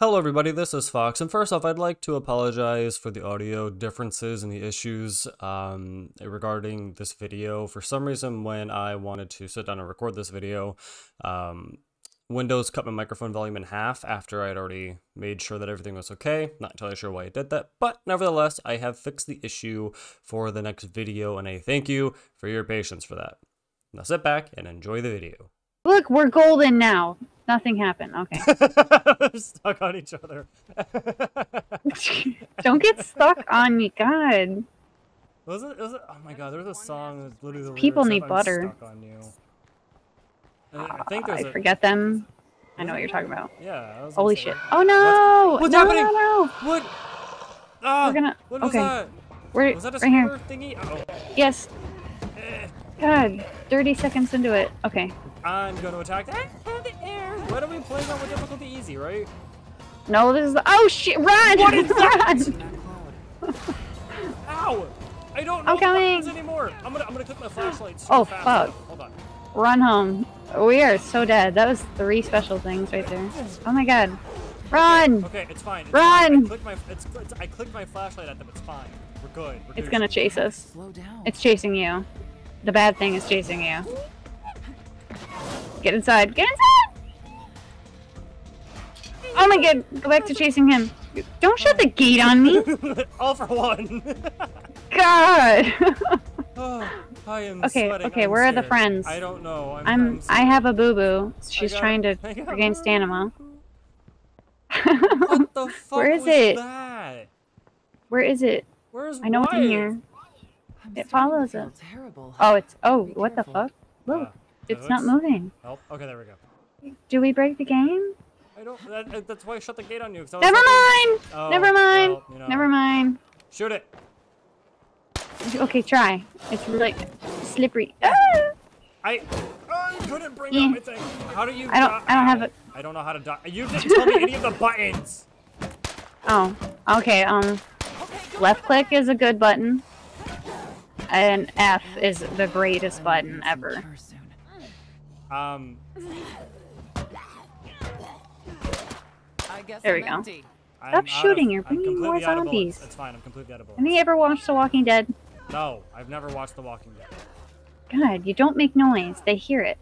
Hello everybody, this is Fox, and first off, I'd like to apologize for the audio differences and the issues um, regarding this video. For some reason, when I wanted to sit down and record this video, um, Windows cut my microphone volume in half after I'd already made sure that everything was okay. Not entirely sure why it did that, but nevertheless, I have fixed the issue for the next video, and I thank you for your patience for that. Now sit back and enjoy the video. Look, we're golden now. Nothing happened. Okay. Stuck on each other. Don't get stuck on me, God. Was it? Was it? Oh my God! There was a song that's literally the People need butter. I'm stuck on you. I think there's I a- forget them. I know what you're talking about. Yeah. I was Holy shit. Oh no! What's no, happening? No, no. What? Ah! We're gonna. What was okay. that? We're Was that a right here. thingy? Oh. Yes. Eh. God. 30 seconds into it. Okay. I'm gonna attack. Ah, ah, the air. What are we playing on with difficulty easy, right? No, this is. Oh shit! Run! What is Run! Ow! I don't know I'm coming. anymore. I'm gonna I'm gonna click my flashlight. super Oh, fast. fuck. Hold on. Run home. We are so dead. That was three special things right there. Oh my god. Run! Okay, it's fine. It's Run! Fine. I clicked my it's, it's, I clicked my flashlight at them. It's fine. We're good. We're It's good. gonna chase us. Slow down. It's chasing you. The bad thing is chasing you. Get inside. Get inside! Oh my god. Go back to chasing him. Don't shut the gate on me. All for one. God. oh, I am Okay, sweating. okay, I'm where are the friends? I don't know. I'm. I'm. I'm I have a boo boo. She's got- trying to I got regain boo-boo. stamina. What the fuck Where is was it? that? Where is it? Where's I know it's in here. I'm It follows feel it. Terrible. Oh, it's. Oh, Be what the fuck? Look, Ah, it's not moving. Oh, okay, there we go. Do we break the game? I don't. That, that- that's why I shut the gate on you. Never mind. Oh, Never mind. well, you know. Never mind. Shoot it. Okay, try. It's like slippery. Ah! I. I couldn't bring Yeah. up my thing. How do you? I don't- I don't have it. I don't know how to die. You didn't tell me any of the buttons. Oh, okay. Um, left click is a good button, and F is the greatest button ever. Mature soon. Um. I guess There I'm we go. empty. I'm Stop shooting, Of, you're bringing more completely out of bullets. zombies. It's fine. I'm completely out of bullets. Have you ever watched The Walking Dead? No, I've never watched The Walking Dead. God, you don't make noise. They hear it.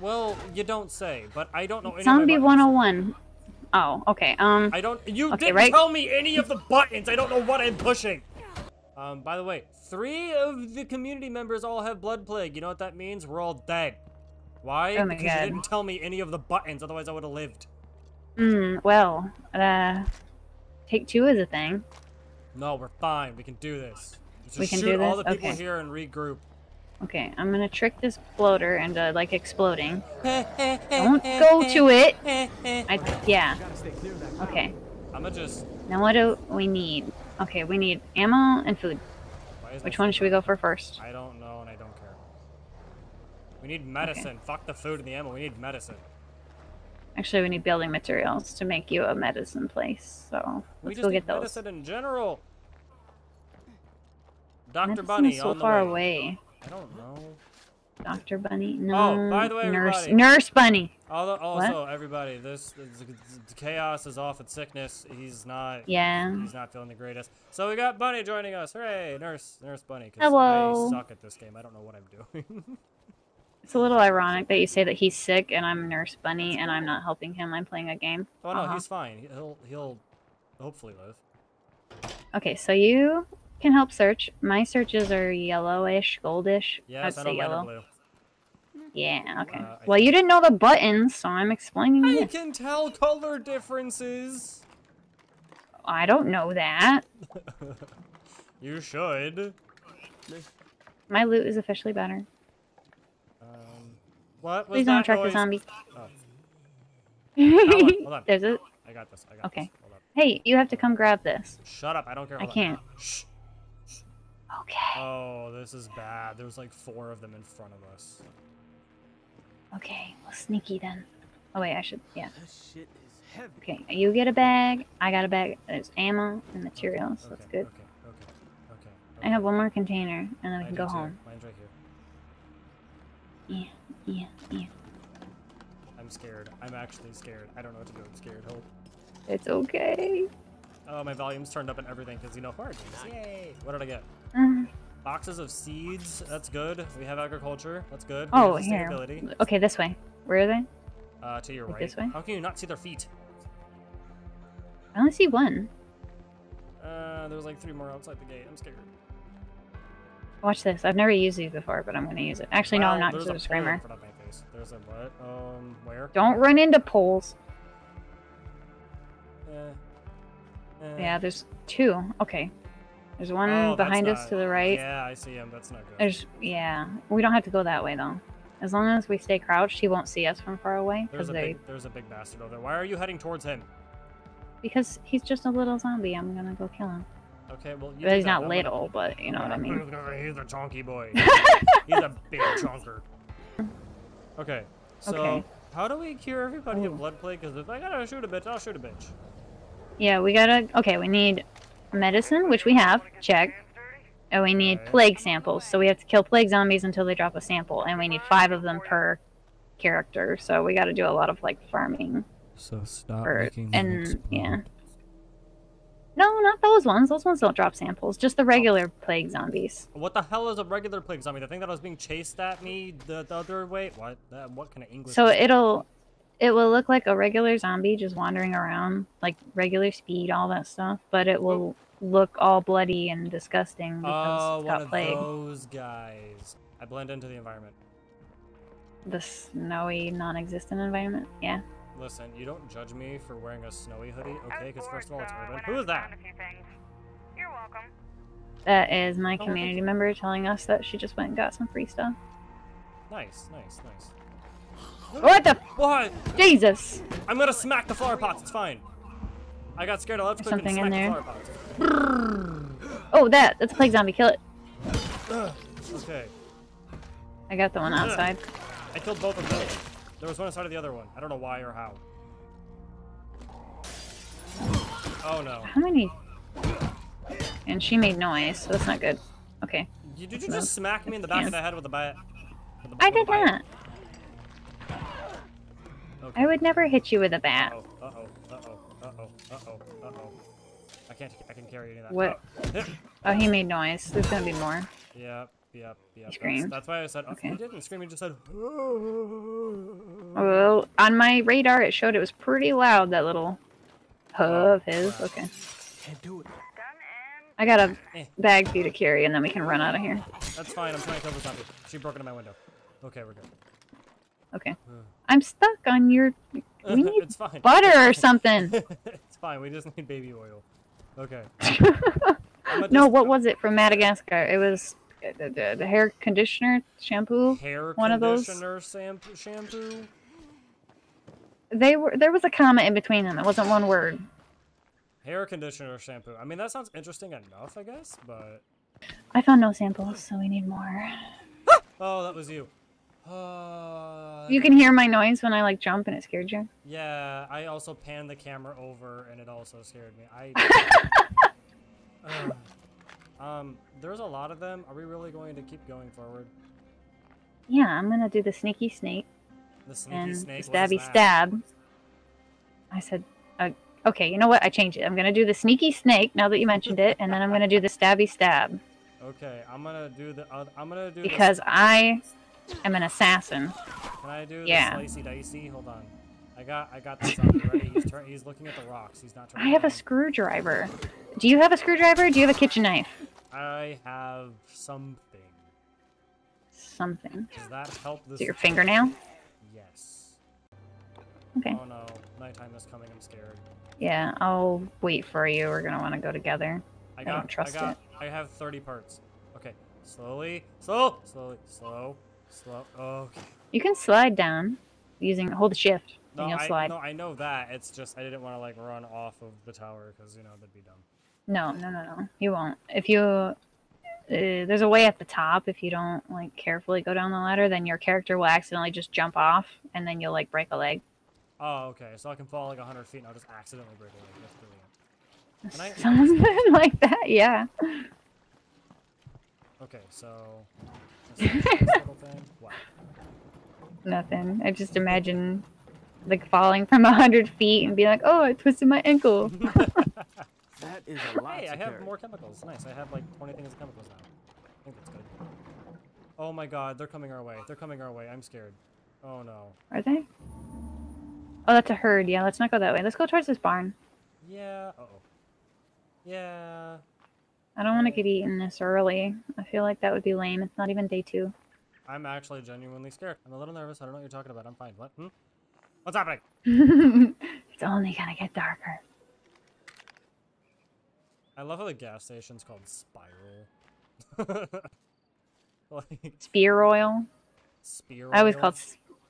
Well, you don't say, but I don't know any Zombie of 101. Oh, okay. Um, I don't. You Okay, didn't right- tell me any of the buttons. I don't know what I'm pushing. Um. By the way, three of the community members all have blood plague. You know what that means? We're all dead. Why? Oh because God. you didn't tell me any of the buttons. Otherwise, I would have lived. hmm, well, uh, take two is a thing. No, we're fine. We can do this. Just We can shoot do all this? the people Okay. here and regroup. Okay, I'm gonna trick this bloater into, like, exploding. Don't Don't go to it! I, yeah. Okay. I'ma just. Now what do we need? Okay, we need ammo and food. Which one should we go for first? I don't know and I don't care. We need medicine. Fuck the food and the ammo. We need medicine. Actually, we need building materials to make you a medicine place. So let's just go need get those. medicine in general. Dr. Medicine Bunny is so far way. away. I don't know. Doctor Bunny. Oh, no. Oh, by the way, nurse. everybody. Nurse Bunny. Although, also, everybody, this, this, this chaos is off at sickness. He's not. Yeah. He's not feeling the greatest. So we got Bunny joining us. Hooray, Nurse, Nurse Bunny. Hello. I suck at this game. I don't know what I'm doing. It's a little ironic that you say that he's sick and I'm Nurse Bunny and I'm not helping him. I'm playing a game. oh no, Uh-huh. he's fine. He'll he'll hopefully live. Okay, so you can help search. My searches are yellowish, goldish. Yes, I'd say yellow. blue. Yeah, okay. Uh, well, you didn't know the buttons, so I'm explaining I this. can tell color differences. I don't know that. you should. My loot is officially better. What was Please don't that attract the noise? zombies. Oh, on, hold on. There's a. I got this. I got Okay. this. Hold up. Hey, you have to come grab this. Shut up. I don't care. I Hold on. can't. Shh. Okay. Oh, this is bad. There's like four of them in front of us. Okay. Well, sneaky then. Oh wait, I should. Yeah. This shit is heavy. Okay. You get a bag. I got a bag. There's ammo and materials. That's Okay, good. Okay. Okay. Okay. I have one more container, and then we I can go too. home. Mine's right here. Yeah. Yeah. Yeah. I'm scared. I'm actually scared. I don't know what to do. I'm scared. Help. It's okay. Oh, my volume's turned up and everything because you know hard games. Yay! What did I get? Mm. Boxes of seeds. That's good. We have agriculture. That's good. We Oh, here. Okay, this way. Where are they? Uh, to your Like right. this way? How can you not see their feet? I only see one. Uh, there's like three more outside the gate. I'm scared. Watch this. I've never used these before, but I'm gonna use it. Actually, no, I'm not because a screamer. front of my face. There's a what? Um, where? Don't run into poles. Eh. Eh. Yeah, there's two. Okay. There's one Oh, behind us not- to the right. Yeah, I see him. That's not good. There's yeah. We don't have to go that way though. As long as we stay crouched, he won't see us from far away There's because a they big, there's a big bastard over there. Why are you heading towards him? because he's just a little zombie. I'm gonna go kill him. Okay, well, you But he's not I'm gonna- little, but you know what I mean. He's a chunky boy. He's a big chunker. Okay, so Okay. how do we cure everybody Ooh. of blood plague? Because if I gotta shoot a bitch, I'll shoot a bitch. Yeah, we gotta. Okay, we need medicine, which we have. Check. And we need Okay. plague samples. So we have to kill plague zombies until they drop a sample, and we need five of them per character. So we got to do a lot of like farming. So stop Or, and yeah. No, not those ones. Those ones don't drop samples. Just the regular plague zombies. What the hell is a regular plague zombie? The thing that was being chased at me the, the other way? What? That, what kind of English? So it'll it will look like a regular zombie just wandering around, like regular speed, all that stuff. But it will look all bloody and disgusting because Oh, it's one got of plague. those guys. I blend into the environment. The snowy, non-existent environment. Yeah. Listen, you don't judge me for wearing a snowy hoodie, okay? Because first of all, it's urban. Who is that? You're welcome. That is my Oh, community you. member telling us that she just went and got some free stuff. Nice, nice, nice. What the? What? Jesus! I'm gonna smack the flower pots. It's fine. I got scared. I left There's click and something in smacked the there. flower pots. Oh, that! That's a plague zombie. Kill it. Ugh. Okay. I got the one outside. I killed both of them. There was one inside of the other one. I don't know why or how. Oh no. How many? And she made noise, so that's not good. Okay. You, did you just smack me in the back of the head with a bat? With I did not. Okay. I would never hit you with a bat. Uh oh. Uh oh. Uh oh. Uh oh. Uh oh. Uh oh. I can't. I can carry any of that. What? Oh. Oh, he made noise. There's gonna be more. Yep. Yep. Yep. That's, screamed. that's why I said. Okay. Okay. He didn't scream. He just said. Well, on my radar, it showed it was pretty loud. That little huh of his. Okay. Can't do it. I got a Eh. bag for you to carry, and then we can run out of here. That's fine. I'm trying to kill the zombie. She broke into my window. Okay, we're good. Okay. I'm stuck on your. We need it's fine. butter or something. it's fine. We just need baby oil. Okay. No, what was it from Madagascar? It was the, the, the hair conditioner shampoo. Hair One of those- conditioner shampoo. They were there was a comma in between them. It wasn't one word. Hair conditioner shampoo. I mean, that sounds interesting enough, I guess, but I found no samples, so we need more. oh, that was you. Uh, You can hear my noise when I like jump, and it scared you. Yeah, I also panned the camera over, and it also scared me. I. Ugh. um, there's a lot of them. Are we really going to keep going forward? Yeah, I'm gonna do the sneaky snake The sneaky and snake. the stabby stab. I said, uh, okay, you know what? I changed it. I'm gonna do the sneaky snake now that you mentioned it, and then I'm gonna do the stabby stab Okay, I'm gonna do the. Uh, I'm gonna do. because I am an assassin. Can I do yeah. the slicey dicey? Hold on. I got. I got this zombie ready. He's. He's looking at the rocks. He's not I have a screwdriver. Do you have a screwdriver? Do you have a kitchen knife? I have something. Something. Does that help this? Is it your fingernail? Yes. Okay. Oh no, nighttime is coming. I'm scared. Yeah, I'll wait for you. We're gonna want to go together. I I got. don't trust I got. it. I have 30 parts. Okay. Slowly. Slow. Slowly. Slow. Slow. Okay. You can slide down using hold the shift No, and you'll I, slide. no, I know that. It's just I didn't want to like run off of the tower because you know that'd be dumb. No, no, no, no. You won't. If you uh, there's a way at the top. If you don't like carefully go down the ladder, then your character will accidentally just jump off, and then you'll like break a leg. Oh, okay. So I can fall like 100 feet and I'll just accidentally break a leg. That's brilliant. I- Something like that. Yeah. Okay, so. let's see, this little thing. What? Nothing. I just imagine like falling from a hundred feet and be like, "Oh, I twisted my ankle." That is a lot Hey, to I have carry. more chemicals. Nice. I have like 20 things of chemicals now. I think that's good. Oh my god, they're coming our way. They're coming our way. I'm scared. Oh no. Are they? Oh, that's a herd. Yeah, let's not go that way. Let's go towards this barn. Yeah. Uh oh. Yeah. I don't want to get eaten this early. I feel like that would be lame. It's not even day two. I'm actually genuinely scared. I'm a little nervous. I don't know what you're talking about. I'm fine. What? Hmm? What's happening? it's only gonna get darker. I love how the gas station's called Spiral. like Spear oil. spear. I always oil? called.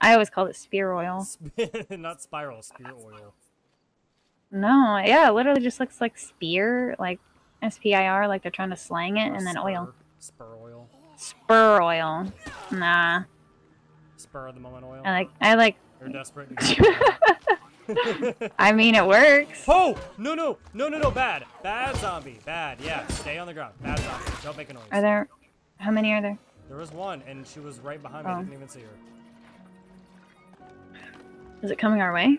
I always called it spear oil. Not spiral, spear oil. No, yeah, it literally just looks like spear, like S P I R, like they're trying to slang it, Or and then oil. Spur oil. Spur oil. Nah, Spur of the moment oil. I like. I like. You're desperate. I mean, it works. oh! No, no, no, no, no! Bad, bad zombie, bad. Yeah, stay on the ground. Bad zombie. Don't make a noise. Are there? How many are there? There was one, and she was right behind me. I Oh. didn't even see her. Is it coming our way?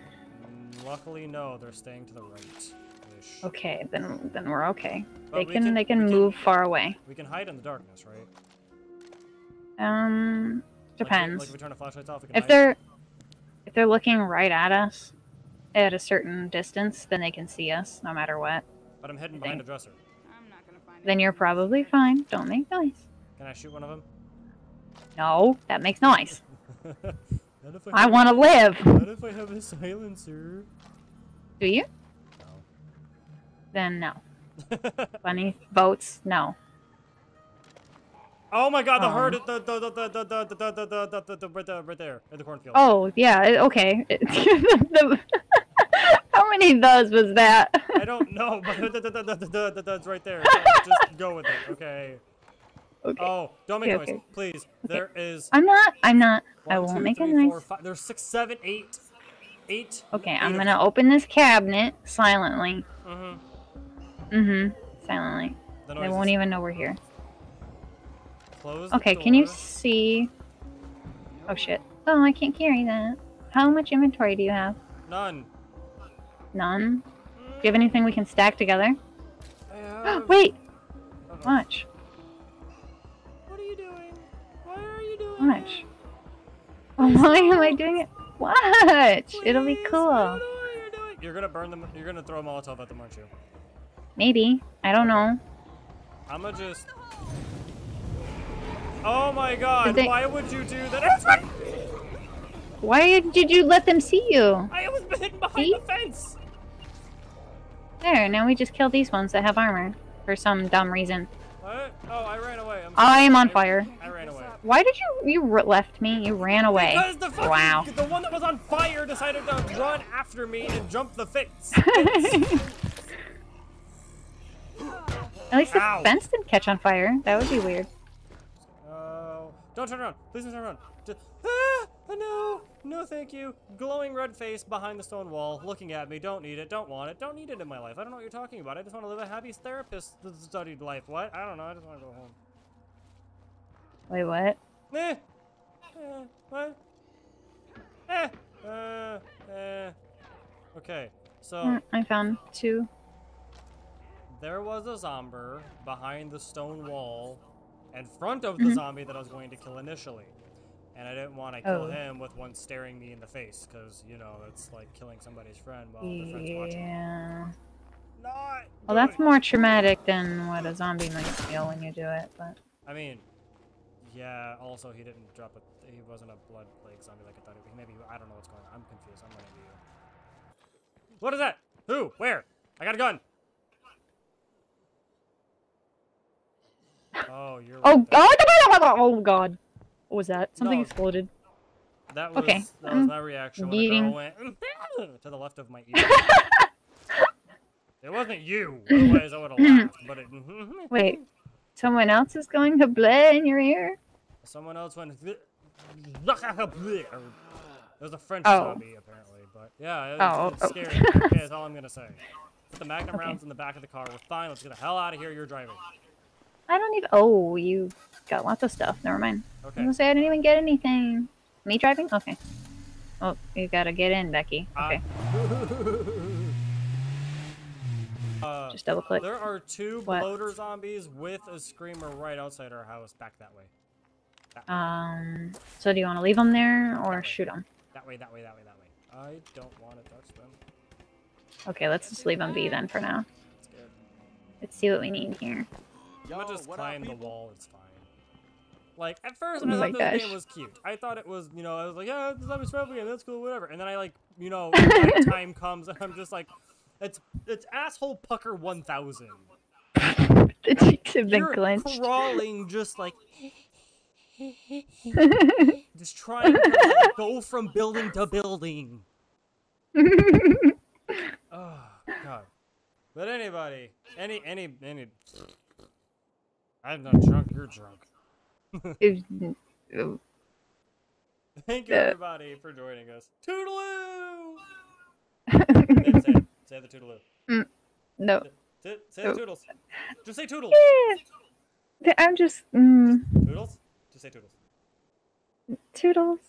Mm, Luckily, no. They're staying to the right. Ish. Okay, then then we're okay. But They we can, can- they can we can- move far away. We can hide in the darkness, right? Um, Like, depends. Like, if we turn the flashlights off, we can if they're if they're looking right at us at a certain distance, then they can see us no matter what. But I'm hidden behind a think. dresser. I'm not gonna find Then you're probably fine. Don't make noise. Can I shoot one of them? No, that makes noise. Not if I have- want to live. Not if I have a silencer. Do you? Then no. Bunny votes no. Oh my god, the Um. herd the the the the the the the the the the the the right there right there in the cornfield. Oh yeah, okay. The- How many those was that? I don't know, but the the the the the the it's right there. Just go with it, okay? Okay. Oh, don't make Okay, noise, okay. please. There is I'm not. I'm not. I won't two, make a noise. four, five- There's six, seven, eight, eight. Okay, I'm gonna them. open this cabinet silently. Mhm. Mm-hmm. Silently. The They won't even know we're here. Close Okay, can you see? Oh shit. Oh, I can't carry that. How much inventory do you have? None. None. Do you have anything we can stack together? I have- Wait. Uh-oh. Watch. What are you doing? Why are you doing Watch. Oh, why am I doing it? Watch. It'll be Please, I cool. don't know what you're doing. You're gonna burn them. You're gonna throw a Molotov at them, aren't you? Maybe. I don't know. I'ma just. Oh my god! they- Why would you do that? Right- Why did you let them see you? I was hidden behind See? the fence. There, now we just kill these ones that have armor. For some dumb reason. What? Oh, I ran away. I'm I am on fire. I ran away. Why did you you left me? You ran away. Because the fucking, Wow. the one that was on fire decided to run after me and jump the fence. At least the Ow. fence didn't catch on fire. That would be weird. Don't turn around. Please don't turn around. Just, ah, no, no, thank you. Glowing red face behind the stone wall, looking at me. Don't need it. Don't want it. Don't need it in my life. I don't know what you're talking about. I just want to live a happy therapist studied life. What? I don't know. I just want to go home. Wait, what? Eh. Eh. What? Eh. Uh. Eh. Okay. So Mm, I found two. there was a zombie behind the stone wall in front of the Mhm. zombie that I was going to kill initially. And I didn't want to kill Oh. him with one staring me in the face because, you know, it's like killing somebody's friend while their friend's watching. Yeah. Not Well, that's good. more traumatic than what a zombie might feel when you do it, but I mean, yeah, also he didn't drop a. He wasn't a blood plague zombie like I thought he. Maybe, I don't know what's going on. I'm confused. I'm running to you. What is that? Who? Where? I got a gun. Oh, you're. Oh right oh, god! Oh god! What was that? Something No. exploded. That was Okay, that was my mm. reaction when the girl went to the left of my ear. it wasn't you, otherwise I would have laughed. But it, Wait, someone else is going to bleh in your ear? someone else went. It was a French Oh. zombie apparently, but yeah, oh, it's, Oh, it's oh. scary. okay, that's all I'm gonna say. Put the magnum Okay. rounds in the back of the car. We're fine. Let's get the hell out of here. You're driving. I don't even. Oh, you got lots of stuff. Never mind. I Okay. was gonna say I didn't even get anything. Me driving? Okay. Oh, you gotta get in, Becky. Okay, Uh, just double click. there are two What? bloater zombies with a screamer right outside our house. Back that way. Um, so do you want to leave them there or shoot them? That way, that way, that way, that way. I don't want to touch them. Okay, let's just leave them be then for now. Let's see what we need here. I'm gonna just climb the wall. It's fine. Like at first, Oh I thought this gosh. game was cute. I thought it was, you know, I was like, yeah, it's zombie survival game. That's cool, whatever. And then I like, you know, night time comes, and I'm just like, it's it's asshole pucker 1000. The cheeks have been You're clenched. crawling, just like, just trying to like, go from building to building. Oh god. But anybody, any any any. I'm not drunk. You're drunk. Thank you everybody for joining us. Toodaloo! Say, say, it. say the toodaloo. no. Say, say the Oh. toodles. Just say toodles. I'm just mm, Toodles? Just say toodles. toodles.